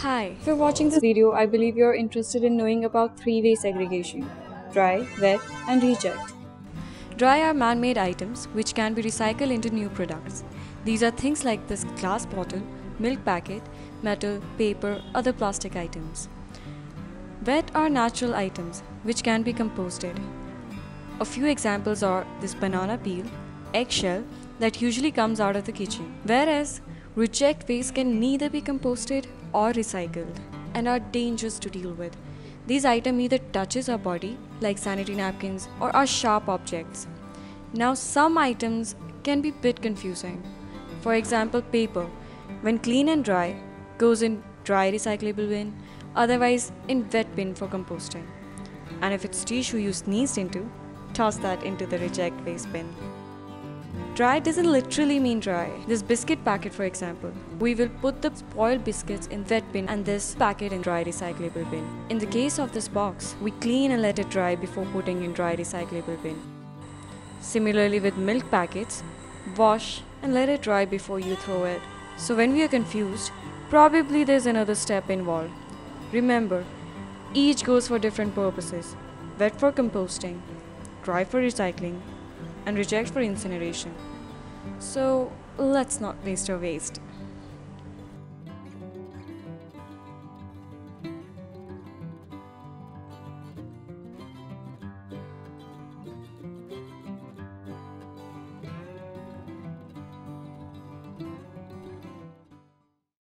Hi. If you're watching this video, I believe you're interested in knowing about three-way segregation. Dry, wet, and reject. Dry are man-made items which can be recycled into new products. These are things like this glass bottle, milk packet, metal, paper, other plastic items. Wet are natural items which can be composted. A few examples are this banana peel, eggshell that usually comes out of the kitchen. Whereas reject waste can neither be composted or recycled and are dangerous to deal with. These items either touches our body like sanitary napkins or are sharp objects. Now some items can be bit confusing. For example, paper when clean and dry goes in dry recyclable bin, otherwise in wet bin for composting. And if it's tissue you sneezed into, toss that into the reject waste bin. Dry doesn't literally mean dry. This biscuit packet for example, we will put the spoiled biscuits in wet bin and this packet in dry recyclable bin. In the case of this box, we clean and let it dry before putting in dry recyclable bin. Similarly with milk packets, wash and let it dry before you throw it. So when we are confused, probably there's another step involved. Remember, each goes for different purposes. Wet for composting, dry for recycling, and reject for incineration. So let's not waste our waste.